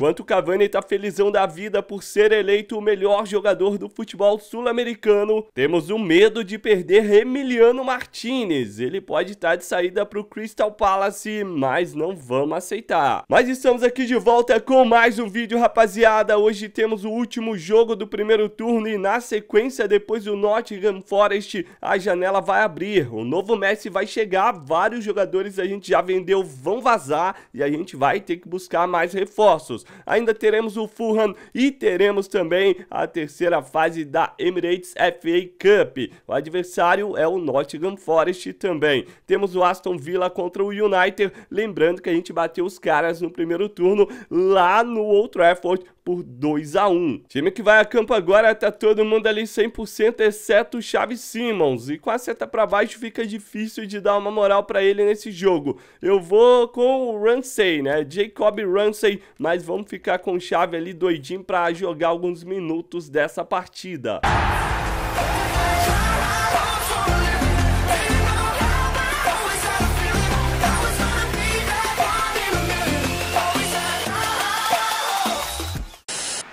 Enquanto Cavani tá felizão da vida por ser eleito o melhor jogador do futebol sul-americano, temos o medo de perder Emiliano Martinez. Ele pode estar tá de saída pro Crystal Palace, mas não vamos aceitar. Mas estamos aqui de volta com mais um vídeo, rapaziada. Hoje temos o último jogo do primeiro turno e na sequência, depois do Nottingham Forest, a janela vai abrir. O novo Messi vai chegar, vários jogadores a gente já vendeu, vão vazar e a gente vai ter que buscar mais reforços. Ainda teremos o Fulham e teremos também a terceira fase da Emirates FA Cup. O adversário é o Nottingham Forest também. Temos o Aston Villa contra o United, lembrando que a gente bateu os caras no primeiro turno lá no Old Trafford por 2 a 1 Time que vai a campo agora tá todo mundo ali 100%, exceto o Chaves Simmons. E com a seta para baixo fica difícil de dar uma moral para ele nesse jogo. Eu vou com o Ramsey, né? Jacob Ramsey, mas vamos ficar com o Chave ali doidinho para jogar alguns minutos dessa partida.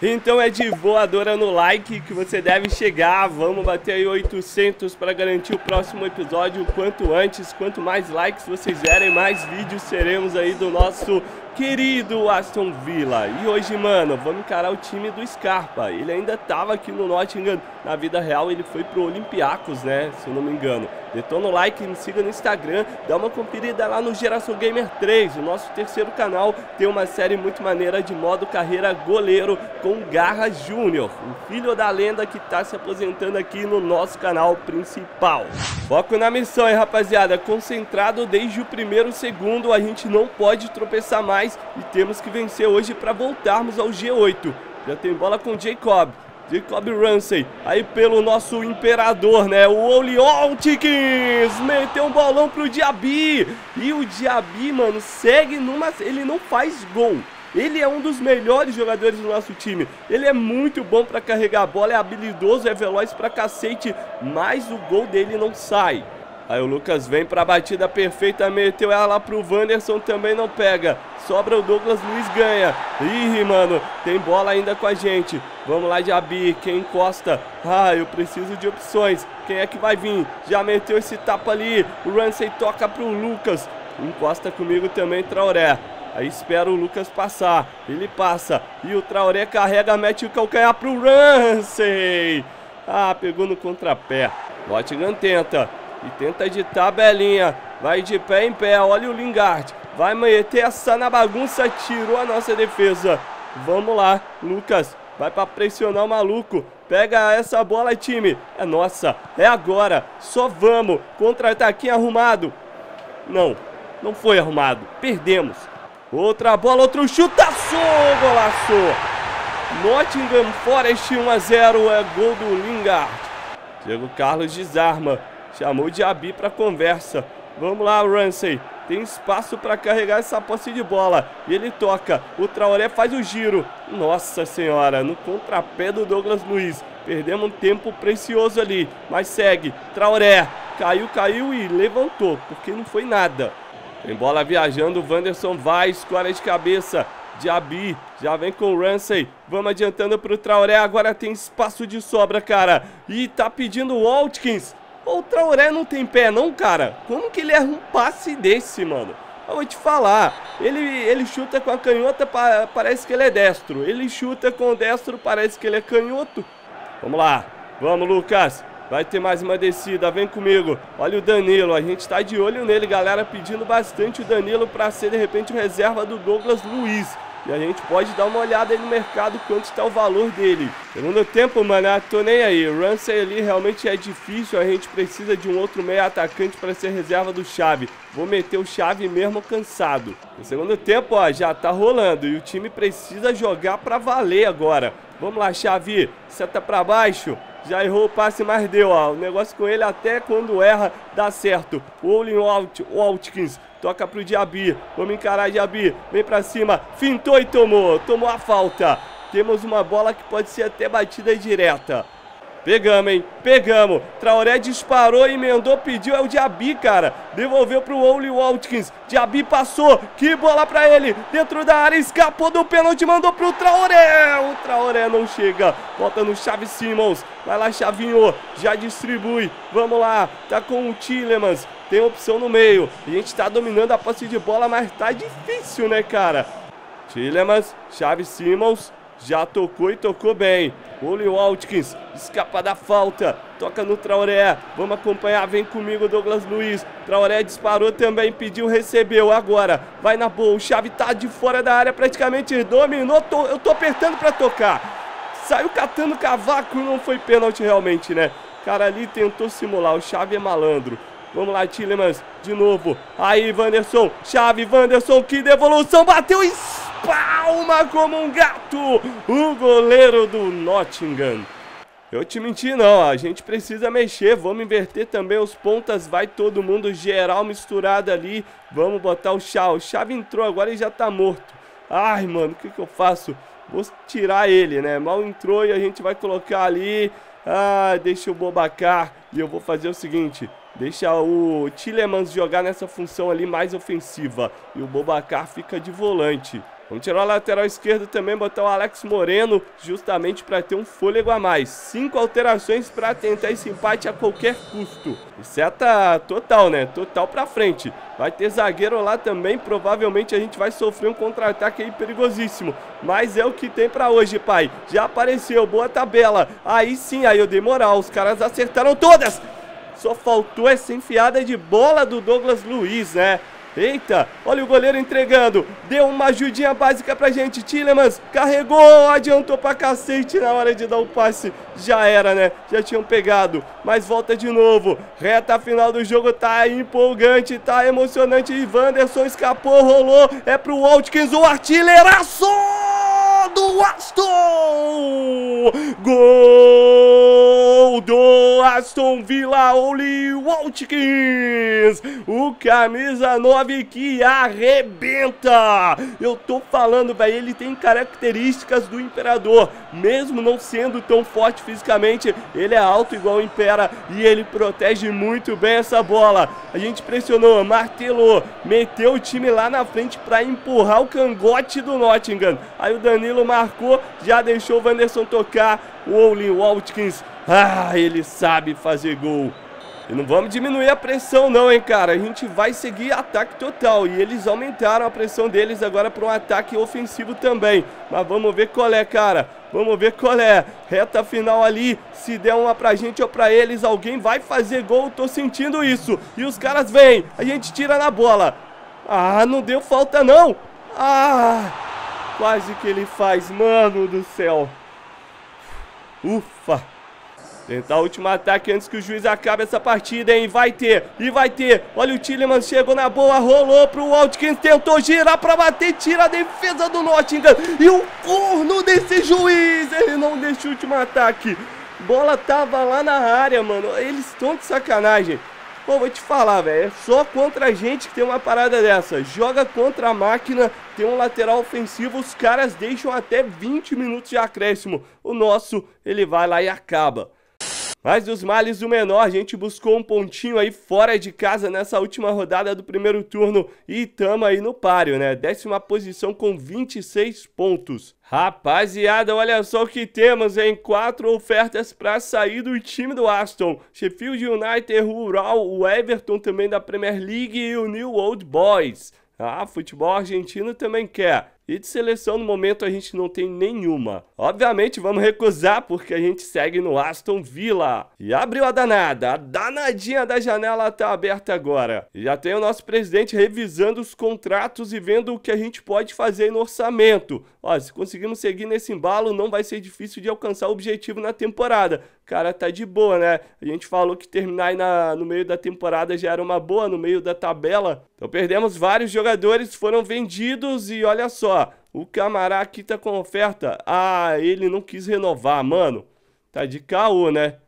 Então é de voadora no like que você deve chegar. Vamos bater aí 800 para garantir o próximo episódio quanto antes. Quanto mais likes vocês derem, mais vídeos seremos aí do nosso querido Aston Villa. E hoje, mano, vamos encarar o time do Scarpa. Ele ainda tava aqui no Nottingham. Na vida real, ele foi pro Olympiacos, né? Se eu não me engano. Detona o like, me siga no Instagram, dá uma conferida lá no Geração Gamer 3, o nosso terceiro canal. Tem uma série muito maneira de modo carreira goleiro com Garra Júnior, o filho da lenda que tá se aposentando aqui no nosso canal principal. Foco na missão, hein, rapaziada? Concentrado desde o primeiro segundo, a gente não pode tropeçar mais e temos que vencer hoje para voltarmos ao G8. Já tem bola com Jacob. Jacob Ramsey, aí pelo nosso imperador, né? O Oli Altikins meteu um bolão pro Diaby. E o Diaby, mano, segue numa. Ele não faz gol. Ele é um dos melhores jogadores do nosso time. Ele é muito bom para carregar a bola, é habilidoso, é veloz pra cacete, mas o gol dele não sai. Aí o Lucas vem pra batida perfeita, meteu ela lá pro Wanderson, também não pega. Sobra o Douglas Luiz, ganha. Ih, mano, tem bola ainda com a gente. Vamos lá, Jabi, quem encosta? Ah, eu preciso de opções. Quem é que vai vir? Já meteu esse tapa ali. O Ramsey toca pro Lucas. Encosta comigo também, Traoré. Aí espera o Lucas passar. Ele passa. E o Traoré carrega, mete o calcanhar pro Ramsey. Ah, pegou no contrapé. Nottingham tenta. E tenta de tabelinha. Vai de pé em pé. Olha o Lingard. Vai meter essa na bagunça. Tirou a nossa defesa. Vamos lá, Lucas. Vai para pressionar o maluco. Pega essa bola, time. É nossa. É agora. Só vamos. Contra-ataque arrumado. Não. Não foi arrumado. Perdemos. Outra bola, outro chutaço. Golaço. Nottingham Forest 1 a 0. É gol do Lingard. Diego Carlos desarma. Chamou de Abi para conversa. Vamos lá, Ramsey. Tem espaço para carregar essa posse de bola. E ele toca. O Traoré faz o giro. Nossa senhora, no contrapé do Douglas Luiz. Perdemos um tempo precioso ali. Mas segue. Traoré. Caiu, caiu e levantou. Porque não foi nada. Tem bola viajando. O Wanderson vai. Escora de cabeça. Diaby, já vem com o Ramsey, vamos adiantando para o Traoré, agora tem espaço de sobra, cara, e tá pedindo o Watkins, o Traoré não tem pé não, cara. Como que ele erra um passe desse, mano? Eu vou te falar, ele, ele chuta com a canhota, parece que ele é destro. Ele chuta com o destro, parece que ele é canhoto. Vamos lá, vamos Lucas. Vai ter mais uma descida, vem comigo. Olha o Danilo, a gente tá de olho nele, galera, pedindo bastante o Danilo para ser de repente reserva do Douglas Luiz. E a gente pode dar uma olhada aí no mercado quanto está o valor dele. Segundo tempo, mano, ah, tô nem aí. O Ramsey ali realmente é difícil. A gente precisa de um outro meio atacante para ser reserva do Chave. Vou meter o Chave mesmo cansado. No segundo tempo, ó, já tá rolando. E o time precisa jogar para valer agora. Vamos lá, Chave. Seta para baixo. Já errou o passe, mas deu, ó. O negócio com ele até quando erra dá certo. O Olin Watkins Toca pro Diaby. Vamos encarar Diaby. Vem pra cima. Fintou e tomou. Tomou a falta. Temos uma bola que pode ser até batida direta. Pegamos, hein? Pegamos. Traoré disparou, emendou, pediu. É o Diaby, cara. Devolveu pro Oli Watkins. Diaby passou. Que bola pra ele. Dentro da área, escapou do pênalti, mandou pro Traoré. O Traoré não chega. Volta no Chave Simmons. Vai lá, Chavinho. Já distribui. Vamos lá. Tá com o Tillemans. Tem opção no meio. A gente tá dominando a posse de bola, mas tá difícil, né, cara? Tillemans, Chave Simmons. Já tocou e tocou bem. Oli Watkins escapa da falta. Toca no Traoré. Vamos acompanhar. Vem comigo, Douglas Luiz. Traoré disparou também. Pediu, recebeu. Agora vai na boa. O Chave tá de fora da área. Praticamente dominou. Tô, eu tô apertando pra tocar. Saiu catando cavaco não foi pênalti realmente, né? Cara ali tentou simular. O Chave é malandro. Vamos lá, Tillemans, de novo. Aí, Wanderson, chave, Wanderson, que devolução, bateu e palma como um gato. O goleiro do Nottingham. Eu te menti não, a gente precisa mexer, vamos inverter também os pontas, vai todo mundo geral misturado ali. Vamos botar o Chá, o Chave entrou agora e já tá morto. Ai, mano, o que que eu faço? Vou tirar ele, né? Mal entrou e a gente vai colocar ali. Ah, deixa o Bobacar. E eu vou fazer o seguinte: Deixa o Tillemans jogar nessa função ali mais ofensiva. E o Bobacar fica de volante. Vamos tirar o lateral esquerdo também, botar o Alex Moreno, justamente para ter um fôlego a mais. Cinco alterações para tentar esse empate a qualquer custo. E seta total, né? Total para frente. Vai ter zagueiro lá também, provavelmente a gente vai sofrer um contra-ataque aí perigosíssimo. Mas é o que tem para hoje, pai. Já apareceu, boa tabela. Aí sim, aí eu dei moral, os caras acertaram todas. Só faltou essa enfiada de bola do Douglas Luiz, né? Eita, olha o goleiro entregando. Deu uma ajudinha básica pra gente. Tillemans carregou, adiantou pra cacete na hora de dar o passe. Já era, né? Já tinham pegado. Mas volta de novo. Reta final do jogo tá empolgante, tá emocionante. E Wanderson escapou, rolou. É pro Watkins, o artilheiraço! Do Aston! Gol do Aston Villa, Oli Watkins! O camisa 9 que arrebenta! Eu tô falando, velho, ele tem características do Imperador. Mesmo não sendo tão forte fisicamente, ele é alto igual o Impera e ele protege muito bem essa bola. A gente pressionou, martelou, meteu o time lá na frente para empurrar o cangote do Nottingham. Aí o Danilo marcou, já deixou o Wanderson tocar. O Olin Watkins, ah, ele sabe fazer gol. E não vamos diminuir a pressão não, hein, cara. A gente vai seguir ataque total. E eles aumentaram a pressão deles agora para um ataque ofensivo também. Mas vamos ver qual é, cara. Vamos ver qual é. Reta final ali. Se der uma pra gente ou pra eles, alguém vai fazer gol. Tô sentindo isso. E os caras vêm. A gente tira na bola. Ah, não deu falta não. Ah, quase que ele faz. Mano do céu. Ufa. Tentar o último ataque antes que o juiz acabe essa partida, hein? Vai ter, e vai ter. Olha o Tillemans, chegou na boa, rolou pro Watkins, tentou girar pra bater, tira a defesa do Nottingham. E o corno desse juiz, ele não deixa o último ataque. Bola tava lá na área, mano. Eles estão de sacanagem. Pô, vou te falar, velho. É só contra a gente que tem uma parada dessa. Joga contra a máquina, tem um lateral ofensivo, os caras deixam até 20 minutos de acréscimo. O nosso, ele vai lá e acaba. Mas dos males o menor, a gente buscou um pontinho aí fora de casa nessa última rodada do primeiro turno e tamo aí no páreo, né? Décima posição com 26 pontos. Rapaziada, olha só o que temos em quatro ofertas para sair do time do Aston. Sheffield United, Rural, o Everton também da Premier League e o New Old Boys. Ah, futebol argentino também quer. E de seleção no momento a gente não tem nenhuma. Obviamente vamos recusar porque a gente segue no Aston Villa. E abriu a danada, a danadinha da janela tá aberta agora. Já tem o nosso presidente revisando os contratos e vendo o que a gente pode fazer no orçamento. Ó, se conseguirmos seguir nesse embalo não vai ser difícil de alcançar o objetivo na temporada. Cara, tá de boa, né? A gente falou que terminar aí na, no meio da temporada já era uma boa, no meio da tabela. Então perdemos vários jogadores, foram vendidos e olha só, o Camará aqui tá com oferta. Ah, ele não quis renovar, mano. Tá de caô, né?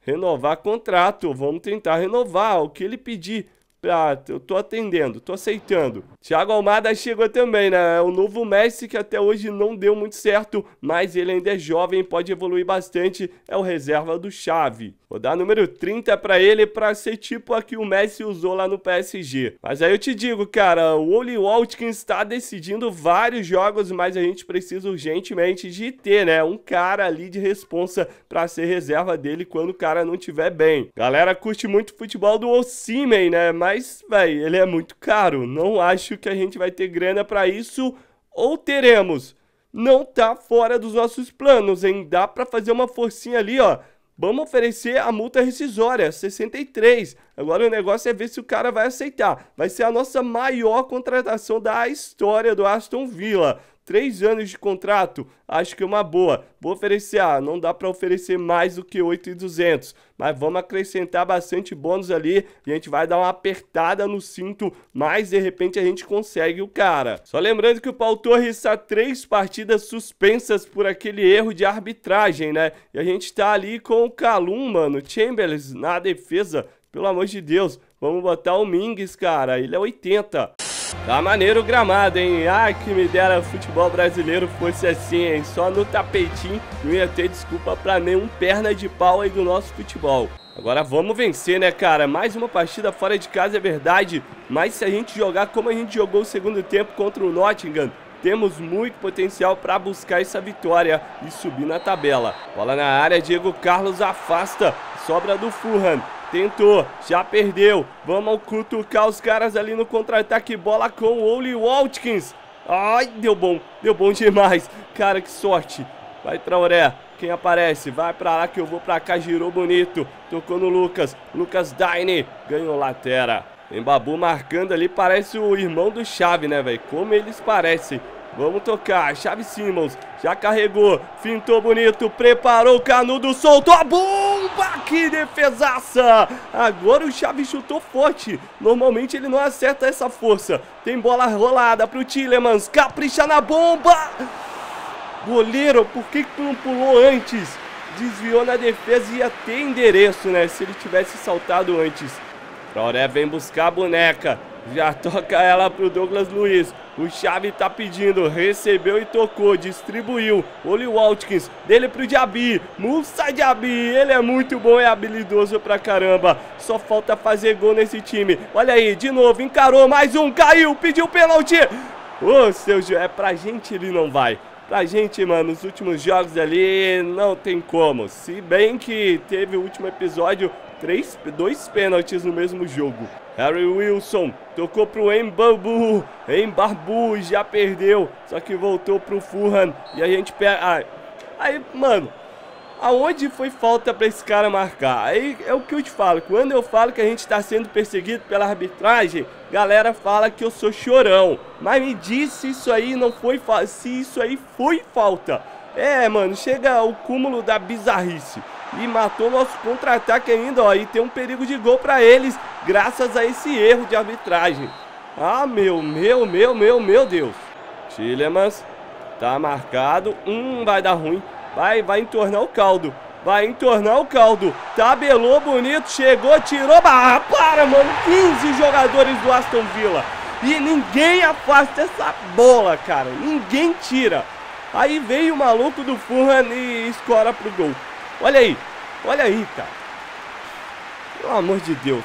Renovar contrato, vamos tentar renovar. O que ele pedir Ah, eu tô atendendo, tô aceitando. Thiago Almada chegou também, né? O novo Messi que até hoje não deu muito certo, mas ele ainda é jovem, pode evoluir bastante. É o reserva do Chave. Vou dar número 30 para ele para ser tipo a que o Messi usou lá no PSG. Mas aí eu te digo, cara, o Oli Watkins está decidindo vários jogos, mas a gente precisa urgentemente de ter, né, um cara ali de responsa para ser reserva dele quando o cara não tiver bem. Galera curte muito futebol do Osimhen, né? Mas, velho, ele é muito caro. Não acho que a gente vai ter grana para isso ou teremos. Não tá fora dos nossos planos, hein? Dá para fazer uma forcinha ali, ó Vamos oferecer a multa rescisória, 63. Agora o negócio é ver se o cara vai aceitar. Vai ser a nossa maior contratação da história do Aston Villa. Três anos de contrato, acho que é uma boa. Vou oferecer, ah, não dá para oferecer mais do que 8,200, mas vamos acrescentar bastante bônus ali e a gente vai dar uma apertada no cinto, mas de repente a gente consegue o cara. Só lembrando que o Paul Torres está três partidas suspensas por aquele erro de arbitragem, né? E a gente tá ali com o Calum, mano, Chambers na defesa, pelo amor de Deus. Vamos botar o Mings, cara, ele é 80. Tá maneiro o gramado, hein? Ah, que me dera futebol brasileiro fosse assim, hein? Só no tapetinho não ia ter desculpa pra nenhum perna de pau aí do nosso futebol. Agora vamos vencer, né, cara? Mais uma partida fora de casa é verdade, mas se a gente jogar como a gente jogou o segundo tempo contra o Nottingham, temos muito potencial para buscar essa vitória e subir na tabela. Bola na área, Diego Carlos afasta, sobra do Fulham. Tentou, já perdeu. Vamos cutucar os caras ali no contra-ataque. Bola com o Oli Watkins. Ai, deu bom, deu bom demais. Cara, que sorte. Vai, Traoré. Quem aparece? Vai pra lá que eu vou pra cá. Girou bonito. Tocou no Lucas. Lucas Daine. Ganhou latera. Tem Babu marcando ali. Parece o irmão do Chave, né, velho? Como eles parecem. Vamos tocar. Chave Simmons já carregou. Fintou bonito. Preparou o canudo. Soltou a bomba. Que defesaça. Agora o Chave chutou forte. Normalmente ele não acerta essa força. Tem bola rolada pro Tillemans. Capricha na bomba. Goleiro, por que, tu não pulou antes? Desviou na defesa e ia ter endereço, né? Se ele tivesse saltado antes. Traoré vem buscar a boneca. Já toca ela pro Douglas Luiz. O Chave tá pedindo, recebeu e tocou, distribuiu. Oli Watkins, dele pro Diaby. Musa Diaby, ele é muito bom, é habilidoso pra caramba. Só falta fazer gol nesse time. Olha aí, de novo, encarou, mais um, caiu, pediu pênalti. Ô, seu é pra gente ele não vai. Pra gente, mano, os últimos jogos ali não tem como. Se bem que teve o último episódio, três, dois pênaltis no mesmo jogo. Harry Wilson tocou pro Embabu. Embabu já perdeu. Só que voltou pro Fulham. E a gente pega. Aí, mano. Aonde foi falta pra esse cara marcar? Aí é o que eu te falo. Quando eu falo que a gente tá sendo perseguido pela arbitragem, galera fala que eu sou chorão. Mas me disse isso aí não foi. Se isso aí foi falta. É, mano, chega ao cúmulo da bizarrice e matou nosso contra-ataque ainda, ó. E tem um perigo de gol para eles, graças a esse erro de arbitragem. Ah, meu, meu, meu, meu, meu Deus. Tillemans tá marcado. Hum, vai dar ruim. Vai, vai entornar o caldo. Vai entornar o caldo. Tabelou bonito, chegou, tirou. Ah, para, mano. 15 jogadores do Aston Villa. E ninguém afasta essa bola, cara. Ninguém tira. Aí veio o maluco do Fulham e escora pro gol. Olha aí, olha aí, cara. Pelo amor de Deus.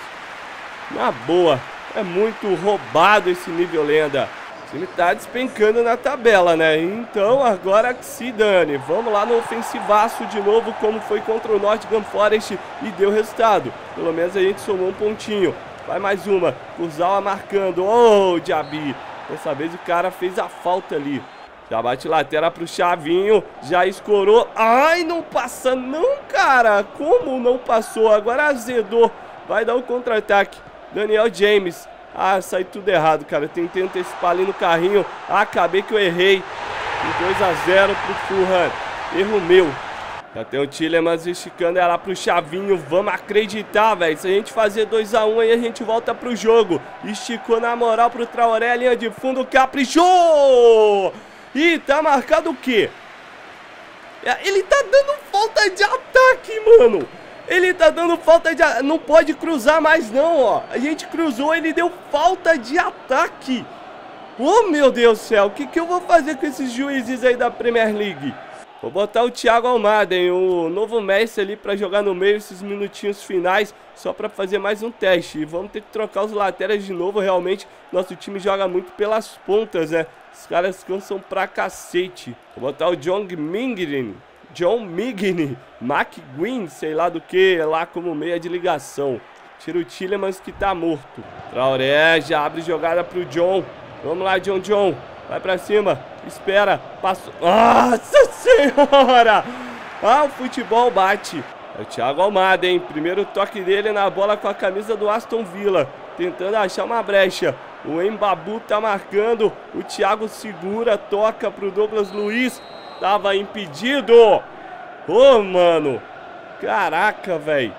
Na boa, é muito roubado esse nível lenda. O time tá despencando na tabela, né? Então agora que se dane. Vamos lá no ofensivaço de novo, como foi contra o Nottingham Forest e deu resultado. Pelo menos a gente somou um pontinho. Vai mais uma. Kurzawa marcando. Oh, Diaby. Dessa vez o cara fez a falta ali. Já bate lateral pro Chavinho. Já escorou. Ai, não passa não, cara. Como não passou? Agora azedou. Vai dar o um contra-ataque. Daniel James. Ah, sai tudo errado, cara. Tentei antecipar ali no carrinho. Acabei que eu errei. E 2 a 0 pro Fulham. Erro meu. Já tem o Tillemans esticando ela pro Chavinho. Vamos acreditar, velho. Se a gente fazer 2x1 um, aí, a gente volta pro jogo. Esticou na moral pro Traoré, linha de fundo, caprichou! E tá marcado o quê? É, ele tá dando falta de ataque, mano. Ele tá dando falta de... Não pode cruzar mais não, ó. A gente cruzou, ele deu falta de ataque. Oh, meu Deus do céu. O que, que eu vou fazer com esses juízes aí da Premier League? Vou botar o Thiago Almada, hein, o novo Messi ali para jogar no meio esses minutinhos finais, só para fazer mais um teste. E vamos ter que trocar os laterais de novo, realmente nosso time joga muito pelas pontas, né? Os caras cansam pra cacete. Vou botar o John Mingrin, John Migni, McGuinn, sei lá do que, lá como meia de ligação. Tira o Tillemans que tá morto. Traoré já abre jogada pro John. Vamos lá, John John. Vai pra cima. Espera. Passou. Nossa senhora! Ah, o futebol bate. É o Thiago Almada, hein? Primeiro toque dele na bola com a camisa do Aston Villa. Tentando achar uma brecha. O Embabu tá marcando. O Thiago segura, toca pro Douglas Luiz. Tava impedido. Ô, oh, mano. Caraca, velho.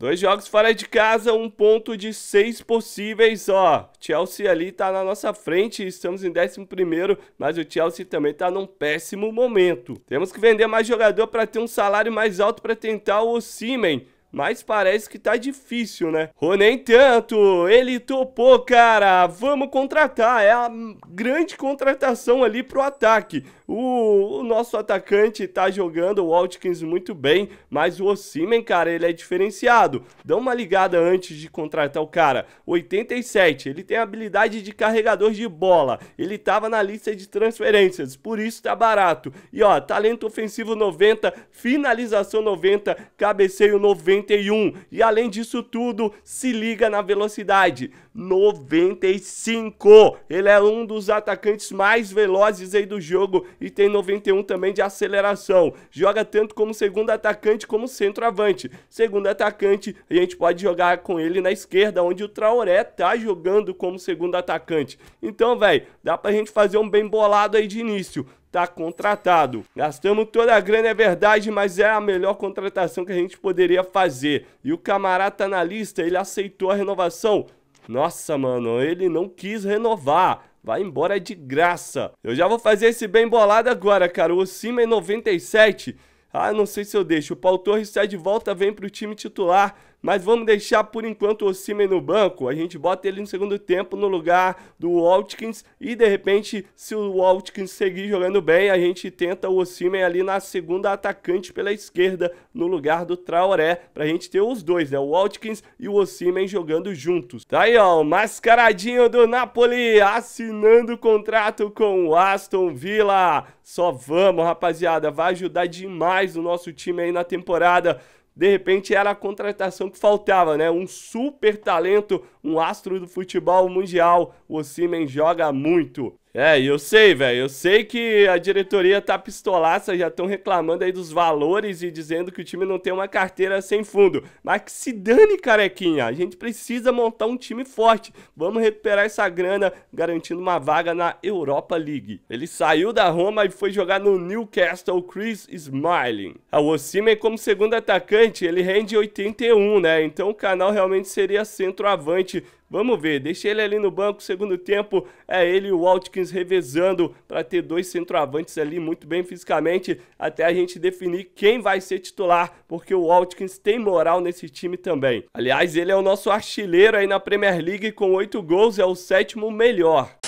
Dois jogos fora de casa, um ponto de seis possíveis, ó. Chelsea ali tá na nossa frente, estamos em 11 primeiro, mas o Chelsea também tá num péssimo momento. Temos que vender mais jogador para ter um salário mais alto para tentar o Simen. Mas parece que tá difícil, né? Ou nem tanto, ele topou, cara. Vamos contratar, é a grande contratação ali pro ataque. O, o, nosso atacante tá jogando o Watkins muito bem, mas o Osimen, cara, ele é diferenciado. Dá uma ligada antes de contratar o cara. 87, ele tem habilidade de carregador de bola. Ele tava na lista de transferências, por isso tá barato. E ó, talento ofensivo 90, finalização 90, cabeceio 91. E além disso tudo, se liga na velocidade. 95. Ele é um dos atacantes mais velozes aí do jogo e tem 91 também de aceleração. Joga tanto como segundo atacante como centroavante. Segundo atacante, a gente pode jogar com ele na esquerda, onde o Traoré tá jogando como segundo atacante. Então, velho, dá pra gente fazer um bem bolado aí de início tá contratado. Gastamos toda a grana, é verdade, mas é a melhor contratação que a gente poderia fazer. E o camarada tá na lista, ele aceitou a renovação. Nossa, mano, ele não quis renovar. Vai embora de graça. Eu já vou fazer esse bem bolado agora, cara. O Cima é 97. Ah, não sei se eu deixo. O Paulo Torres está de volta, vem para o time titular. Mas vamos deixar por enquanto o Osimhen no banco. A gente bota ele no segundo tempo no lugar do Watkins. E de repente, se o Watkins seguir jogando bem, a gente tenta o Osimhen ali na segunda atacante pela esquerda, no lugar do Traoré. Pra gente ter os dois, né? O Watkins e o Osimhen jogando juntos. Tá aí, ó, o mascaradinho do Napoli assinando o contrato com o Aston Villa. Só vamos, rapaziada. Vai ajudar demais o nosso time aí na temporada de repente era a contratação que faltava, né? Um super talento, um astro do futebol mundial. O Simen joga muito. É, eu sei, velho. Eu sei que a diretoria tá pistolaça, já estão reclamando aí dos valores e dizendo que o time não tem uma carteira sem fundo. Mas que se dane, carequinha. A gente precisa montar um time forte. Vamos recuperar essa grana, garantindo uma vaga na Europa League. Ele saiu da Roma e foi jogar no Newcastle Chris Smiling. O Osimhen, como segundo atacante, ele rende 81, né? Então o canal realmente seria centroavante Vamos ver, deixa ele ali no banco, segundo tempo é ele e o Watkins revezando para ter dois centroavantes ali muito bem fisicamente, até a gente definir quem vai ser titular, porque o Watkins tem moral nesse time também. Aliás, ele é o nosso artilheiro aí na Premier League com oito gols, é o sétimo melhor.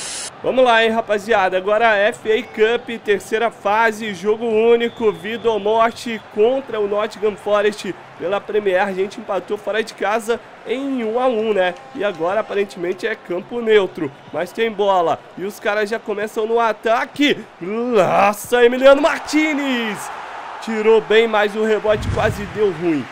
Vamos lá, hein, rapaziada. Agora a FA Cup, terceira fase, jogo único, vida ou morte contra o Nottingham Forest pela Premier. A gente empatou fora de casa em 1 a 1 né? E agora aparentemente é campo neutro. Mas tem bola. E os caras já começam no ataque. Nossa, Emiliano Martinez! Tirou bem, mas o rebote quase deu ruim.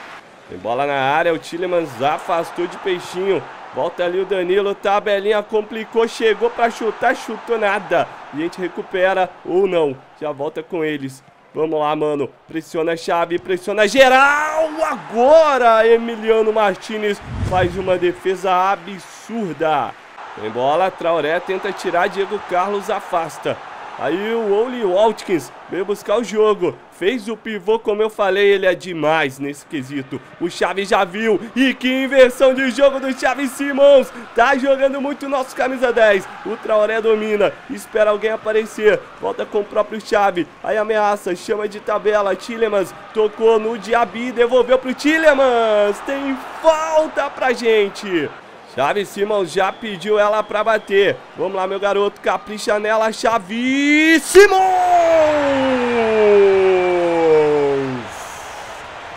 Tem bola na área, o Tillemans afastou de peixinho. Volta ali o Danilo, tabelinha complicou, chegou pra chutar, chutou nada. E a gente recupera ou não, já volta com eles. Vamos lá, mano. Pressiona a chave, pressiona geral. Agora, Emiliano Martinez faz uma defesa absurda. Tem bola, Traoré tenta tirar, Diego Carlos afasta. Aí o Oli Watkins veio buscar o jogo. Fez o pivô, como eu falei, ele é demais nesse quesito. O Chaves já viu. E que inversão de jogo do Chaves Simons. Tá jogando muito nosso camisa 10. O Traoré domina. Espera alguém aparecer. Volta com o próprio Chave. Aí ameaça. Chama de tabela. Tillemans tocou no Diaby. Devolveu pro Tillemans. Tem falta pra gente. Chave Simons já pediu ela pra bater. Vamos lá, meu garoto. Capricha nela. Chave Simons!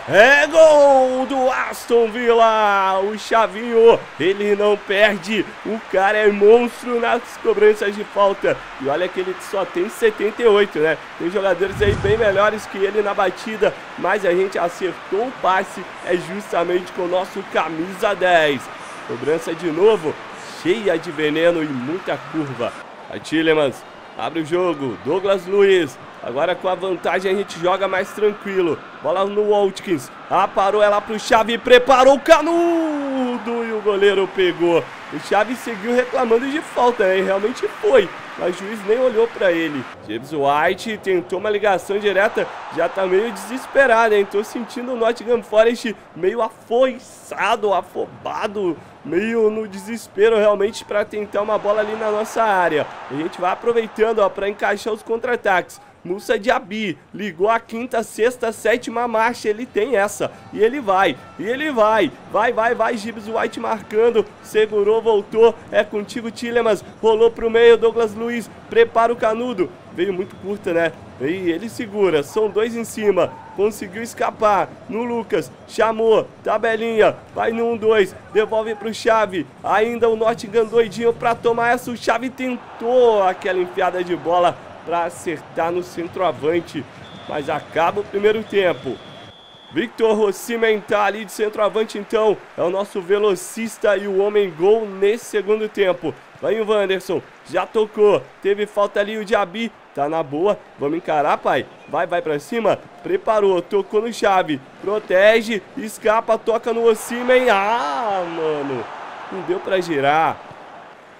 É gol do Aston Villa! O Chavinho, ele não perde. O cara é monstro nas cobranças de falta. E olha que ele só tem 78, né? Tem jogadores aí bem melhores que ele na batida. Mas a gente acertou o passe. É justamente com o nosso camisa 10. Cobrança de novo. Cheia de veneno e muita curva. A Tillemans abre o jogo. Douglas Luiz Agora com a vantagem a gente joga mais tranquilo. Bola no Watkins. Ah, parou ela pro Chave. Preparou o canudo. E o goleiro pegou. O Chave seguiu reclamando de falta, né? E realmente foi. Mas o juiz nem olhou para ele. James White tentou uma ligação direta. Já tá meio desesperado, hein? Tô sentindo o Nottingham Forest meio afoiçado, afobado. Meio no desespero realmente para tentar uma bola ali na nossa área. A gente vai aproveitando, ó, para encaixar os contra-ataques. Musa Diaby ligou a quinta, sexta, sétima marcha, ele tem essa, e ele vai, e ele vai, vai, vai, vai, Gibbs White marcando, segurou, voltou, é contigo Tillemans, rolou pro meio, Douglas Luiz, prepara o canudo, veio muito curta, né? E ele segura, são dois em cima, conseguiu escapar no Lucas, chamou, tabelinha, vai no 1-2, devolve pro Chave, ainda o Nottingham doidinho pra tomar essa, o Chave tentou aquela enfiada de bola, para acertar no centroavante. Mas acaba o primeiro tempo. Victor Rossimen tá ali de centroavante então. É o nosso velocista e o homem gol nesse segundo tempo. Vai o Wanderson. Já tocou. Teve falta ali o Diaby. Tá na boa. Vamos encarar, pai. Vai, vai pra cima. Preparou. Tocou no chave. Protege. Escapa. Toca no Ossimen. Ah, mano. Não deu pra girar.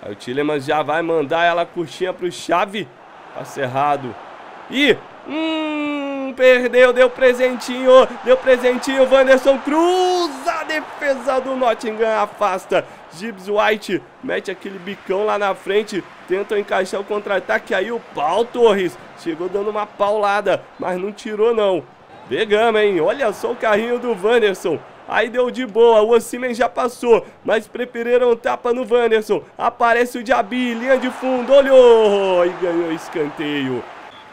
Aí o Tillemans já vai mandar ela coxinha pro chave. Passe errado. E... Hum, perdeu, deu presentinho, deu presentinho, Wanderson cruza a defesa do Nottingham, afasta, Gibbs White mete aquele bicão lá na frente, tenta encaixar o contra-ataque, aí o pau Torres, chegou dando uma paulada, mas não tirou não, pegamos hein, olha só o carrinho do Wanderson, Aí deu de boa, o Osimen já passou, mas preferiram tapa no Wanderson. Aparece o Diaby, linha de fundo, olhou e ganhou escanteio.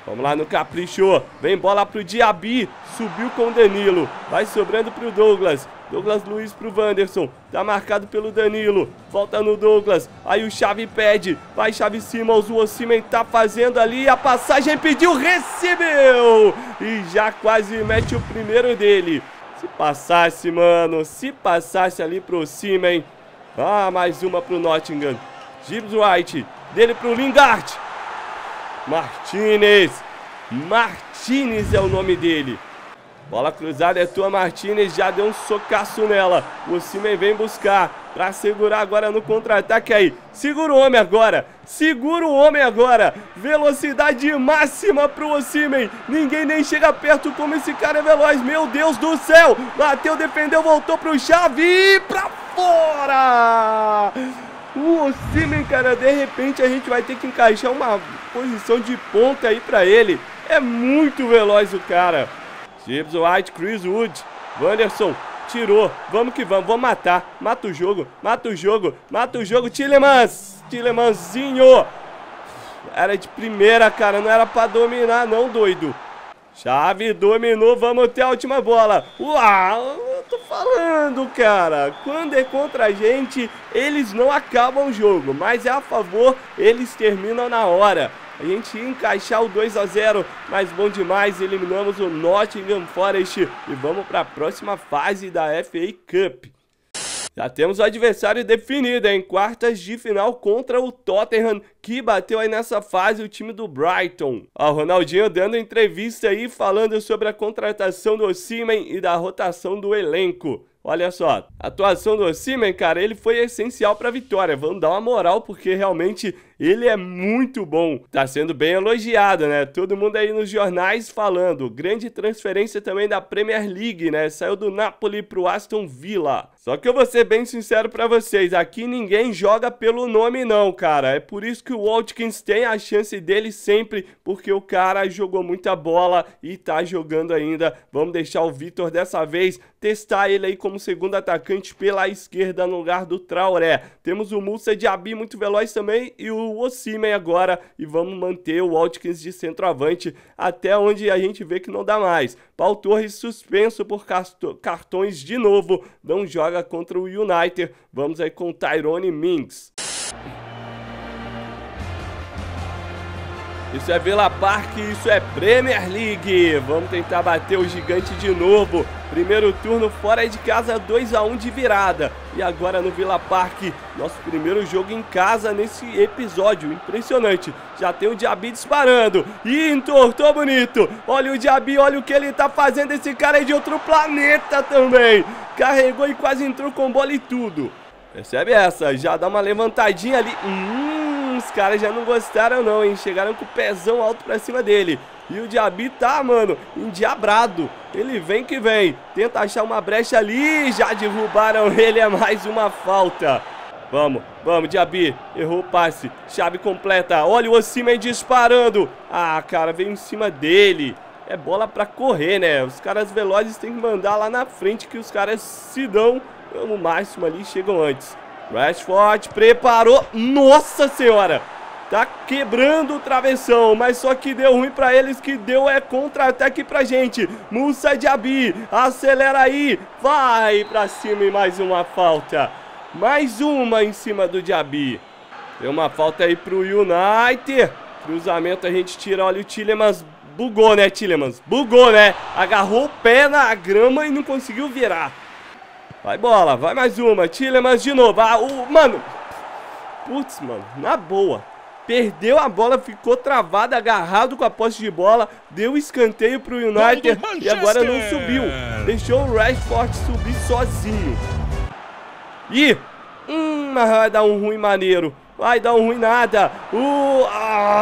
Vamos lá no capricho, vem bola pro Diaby, subiu com o Danilo, vai sobrando pro Douglas. Douglas Luiz pro Wanderson, tá marcado pelo Danilo, volta no Douglas, aí o Chave pede, vai Chave Simons, o Osimen tá fazendo ali, a passagem pediu, recebeu! E já quase mete o primeiro dele. Se passasse, mano. Se passasse ali pro cima, hein. Ah, mais uma pro Nottingham. Gibbs White. Dele pro Lingard. Martinez. Martinez é o nome dele. Bola cruzada é tua, Martinez. Já deu um socaço nela. O Simen vem buscar. Pra segurar agora no contra-ataque aí. Segura o homem agora. Segura o homem agora. Velocidade máxima pro Osimen. Ninguém nem chega perto como esse cara é veloz. Meu Deus do céu. Bateu, defendeu, voltou pro Xavi. E pra fora. O Osimen, cara, de repente a gente vai ter que encaixar uma posição de ponta aí pra ele. É muito veloz o cara. Gibbs White, Chris Wood, Wanderson, tirou, vamos que vamos, vamos matar, mata o jogo, mata o jogo, mata o jogo, Tillemans, Tillemanzinho, era de primeira, cara, não era pra dominar não, doido. Chave dominou, vamos ter a última bola. Uau, eu tô falando, cara. Quando é contra a gente, eles não acabam o jogo, mas é a favor, eles terminam na hora a gente ia encaixar o 2 a 0 mas bom demais, eliminamos o Nottingham Forest e vamos para a próxima fase da FA Cup. Já temos o adversário definido em quartas de final contra o Tottenham, que bateu aí nessa fase o time do Brighton. Ó, o Ronaldinho dando entrevista aí falando sobre a contratação do Osimhen e da rotação do elenco. Olha só, a atuação do Osimhen, cara, ele foi essencial para a vitória. Vamos dar uma moral porque realmente ele é muito bom. Tá sendo bem elogiado, né? Todo mundo aí nos jornais falando. Grande transferência também da Premier League, né? Saiu do Napoli pro Aston Villa. Só que eu vou ser bem sincero para vocês, aqui ninguém joga pelo nome não, cara. É por isso que o Watkins tem a chance dele sempre, porque o cara jogou muita bola e tá jogando ainda. Vamos deixar o Vitor dessa vez testar ele aí como segundo atacante pela esquerda no lugar do Traoré. Temos o Musa Diaby muito veloz também e o Osimhen agora e vamos manter o Watkins de centroavante até onde a gente vê que não dá mais. Paul Torres suspenso por cartões de novo, não joga contra o United. Vamos aí com Tyrone Minks. Isso é Villa Park, isso é Premier League. Vamos tentar bater o gigante de novo. Primeiro turno fora de casa, 2 a 1 de virada. E agora no Villa Park, nosso primeiro jogo em casa nesse episódio. Impressionante. Já tem o Diaby disparando. E entortou bonito. Olha o Diaby, olha o que ele tá fazendo. Esse cara é de outro planeta também. Carregou e quase entrou com bola e tudo. Percebe essa? Já dá uma levantadinha ali. Hum, os caras já não gostaram não, hein? Chegaram com o pezão alto pra cima dele. E o Diaby tá, mano, endiabrado. Ele vem que vem. Tenta achar uma brecha ali. Já derrubaram ele. É mais uma falta. Vamos, vamos, Diaby. Errou o passe. Chave completa. Olha o Osimhen disparando. Ah, cara, veio em cima dele. É bola pra correr, né? Os caras velozes têm que mandar lá na frente que os caras se dão no máximo ali chegam antes. Rashford preparou. Nossa senhora! Tá quebrando o travessão, mas só que deu ruim pra eles, que deu é contra-ataque pra gente. Musa Diaby, acelera aí, vai pra cima e mais uma falta. Mais uma em cima do Diaby. Tem uma falta aí pro United. Cruzamento a gente tira, olha o Tillemans bugou, né, Tillemans? Bugou, né? Agarrou o pé na grama e não conseguiu virar. Vai bola, vai mais uma. Tillemans de novo. Ah, o, mano. Putz, mano, na boa. Perdeu a bola, ficou travado, agarrado com a posse de bola. Deu escanteio pro United e agora não subiu. Deixou o Rashford subir sozinho. E. Hum, vai dar um ruim maneiro. Vai dar um ruim nada. Uh,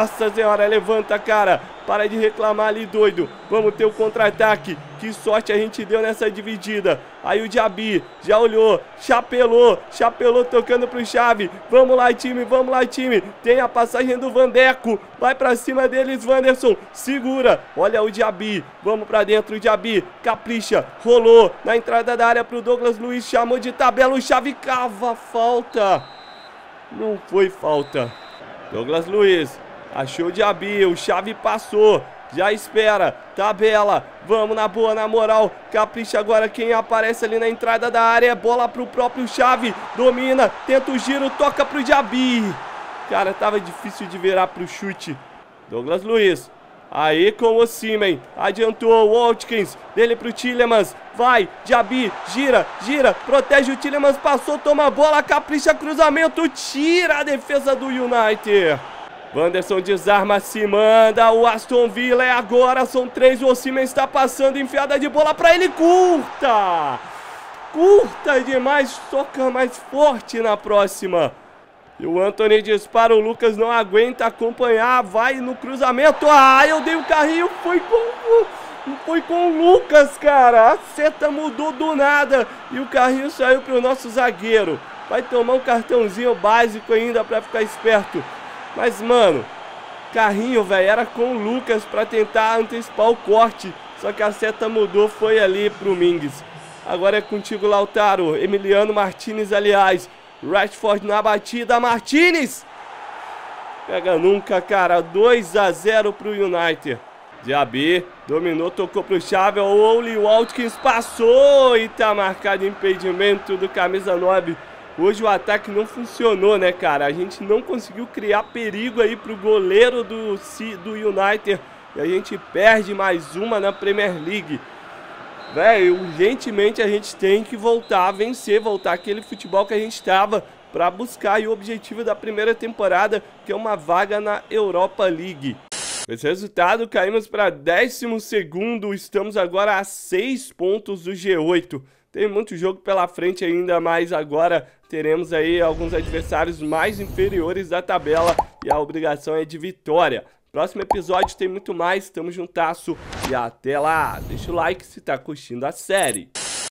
nossa senhora, levanta, cara. Para de reclamar ali, doido. Vamos ter o contra-ataque. Que sorte a gente deu nessa dividida. Aí o Diaby já olhou, chapelou, chapelou tocando pro Chave. Vamos lá, time, vamos lá, time. Tem a passagem do Vandeco. Vai pra cima deles, Wanderson. Segura. Olha o Diaby. Vamos pra dentro, o Diaby. Capricha. Rolou na entrada da área pro Douglas Luiz. Chamou de tabela. O Chave cava falta. Não foi falta. Douglas Luiz Achou o Diaby, o Chave passou. Já espera, tabela, vamos na boa, na moral, capricha agora quem aparece ali na entrada da área, bola pro próprio Chave, domina, tenta o giro, toca pro Diaby. Cara, tava difícil de virar pro chute. Douglas Luiz, aí com o Simen, adiantou o Watkins, dele pro Tillemans, vai, Diaby, gira, gira, protege o Tillemans, passou, toma a bola, capricha, cruzamento, tira a defesa do United. Wanderson desarma, se manda. O Aston Villa é agora. São três. O Osimhen está passando. Enfiada de bola para ele. Curta! Curta demais. Toca mais forte na próxima. E o Anthony dispara. O Lucas não aguenta acompanhar. Vai no cruzamento. Ah, eu dei o carrinho. Foi com. Foi com o Lucas, cara. A seta mudou do nada. E o carrinho saiu para o nosso zagueiro. Vai tomar um cartãozinho básico ainda para ficar esperto. Mas, mano, carrinho, velho, era com o Lucas para tentar antecipar o corte. Só que a seta mudou, foi ali pro Mings. Agora é contigo, Lautaro. Emiliano Martinez, aliás. Rashford na batida. Martinez! Pega nunca, cara. 2 a 0 pro United. Diaby dominou, tocou pro Chave. O Oli Watkins passou e tá marcado impedimento do camisa 9. Hoje o ataque não funcionou, né, cara? A gente não conseguiu criar perigo aí pro goleiro do, do United. E a gente perde mais uma na Premier League. Velho, urgentemente a gente tem que voltar a vencer, voltar aquele futebol que a gente estava para buscar o objetivo da primeira temporada, que é uma vaga na Europa League. Esse resultado, caímos para 12 estamos agora a 6 pontos do G8. Tem muito jogo pela frente ainda, mas agora teremos aí alguns adversários mais inferiores da tabela e a obrigação é de vitória. Próximo episódio tem muito mais, tamo juntasso e até lá. Deixa o like se tá curtindo a série.